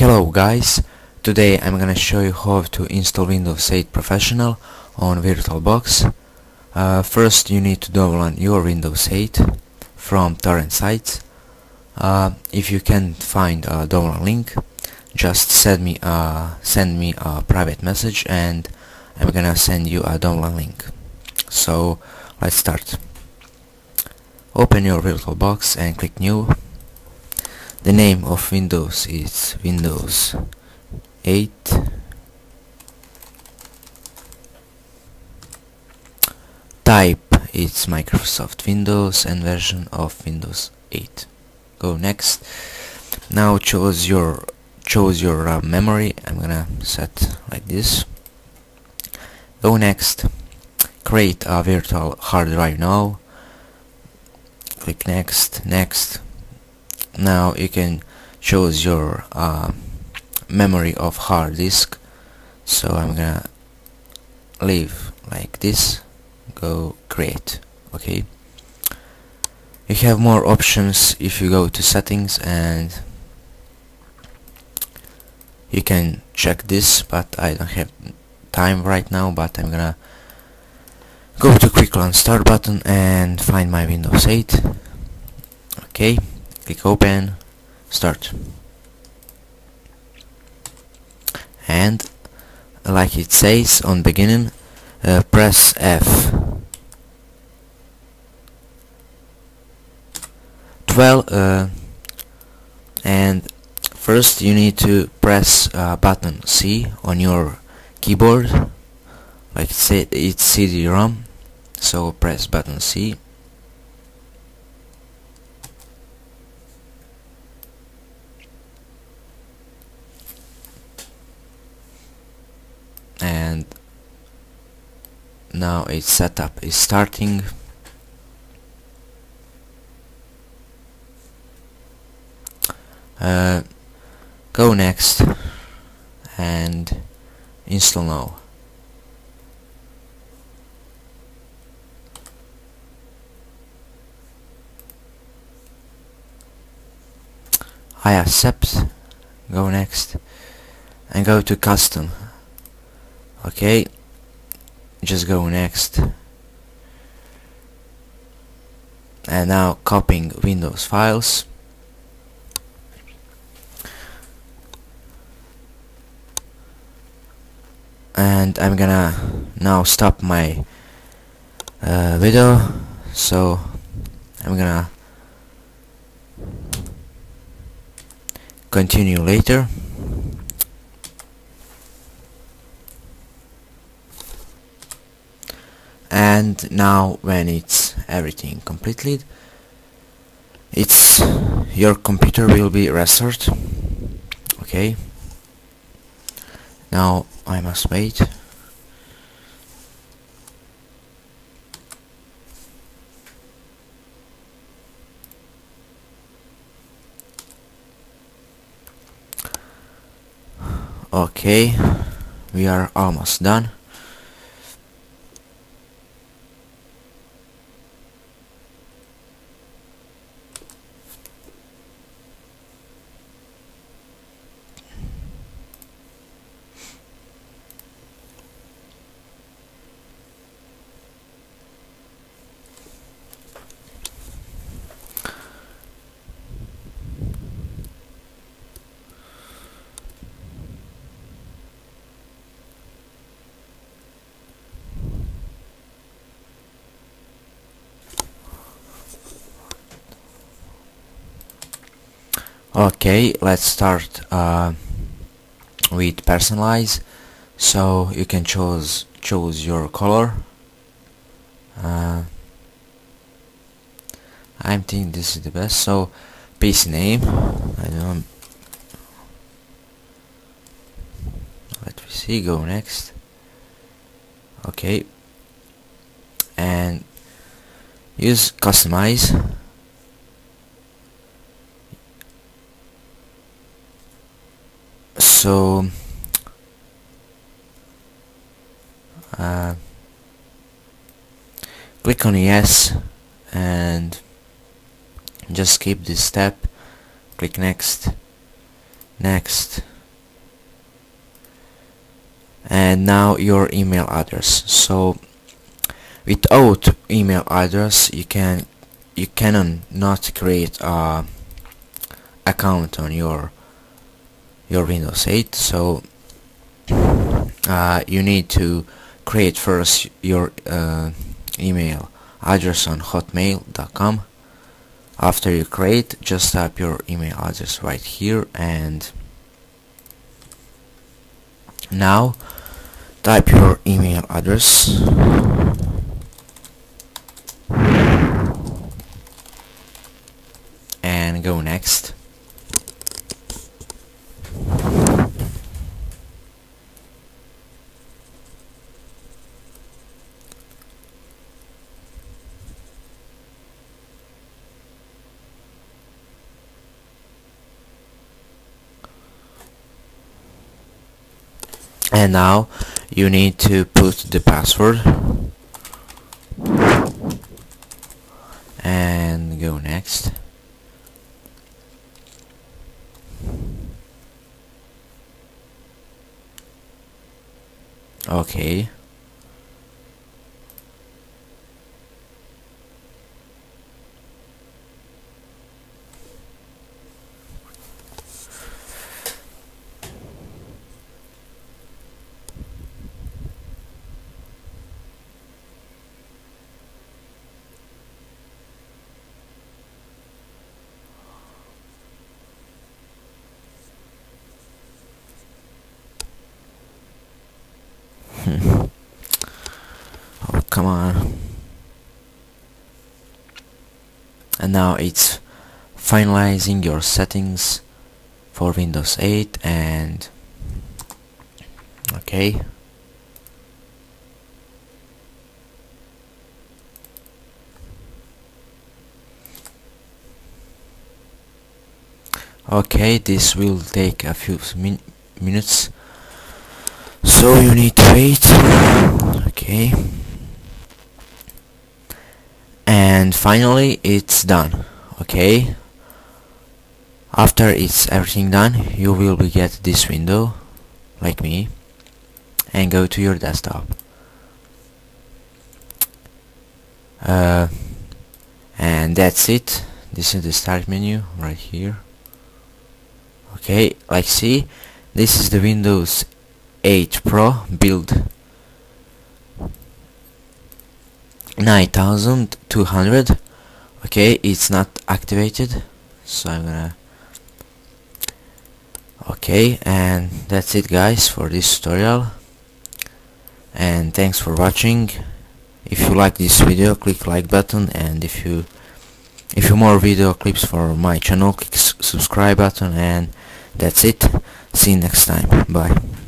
Hello guys, today I'm gonna show you how to install Windows 8 Professional on VirtualBox. Uh, first you need to download your Windows 8 from torrent sites. Uh, if you can't find a download link, just send me a, send me a private message and I'm gonna send you a download link. So let's start. Open your VirtualBox and click New the name of Windows is Windows 8 type is Microsoft Windows and version of Windows 8 go next. Now choose your choose your uh, memory. I'm gonna set like this. Go next. Create a virtual hard drive now. Click next next now you can choose your uh, memory of hard disk. So I'm gonna leave like this. Go create. Okay. You have more options if you go to settings and you can check this but I don't have time right now but I'm gonna go to quick launch start button and find my Windows 8 okay click open start. And like it says on beginning uh, press F. 12 uh, and first you need to press uh, button C on your keyboard. Like it said it's CD-ROM so press button C and now its setup is starting. Uh, go next and install now. I accept. Go next and go to custom. Okay just go next. And now copying Windows files. And I'm gonna now stop my uh, video. So I'm gonna continue later and now when it's everything completed it's your computer will be restored. Okay. Now I must wait. Okay. We are almost done okay let's start uh, with personalize. So you can choose choose your color. Uh, I'm thinking this is the best. So PC name. I don't let me see go next. Okay. And use customize so uh, click on yes and just skip this step. Click next next. And now your email address. So without email address you can you cannot not create a account on your your Windows 8 so uh, you need to create first your uh, email address on hotmail.com after you create just type your email address right here and now type your email address. And go next and now you need to put the password. And go next. Okay Hmm. oh come on. And now it's finalizing your settings for Windows 8 and okay. Okay this will take a few min minutes so you need to wait. Okay. And finally it's done. Okay. After it's everything done you will be get this window like me and go to your desktop. Uh, and that's it. This is the start menu right here. Okay like see this is the Windows 8 Pro build. 9200 okay it's not activated so I'm gonna okay and that's it guys for this tutorial. And thanks for watching. If you like this video click like button and if you if you more video clips for my channel click subscribe button and that's it. See you next time. Bye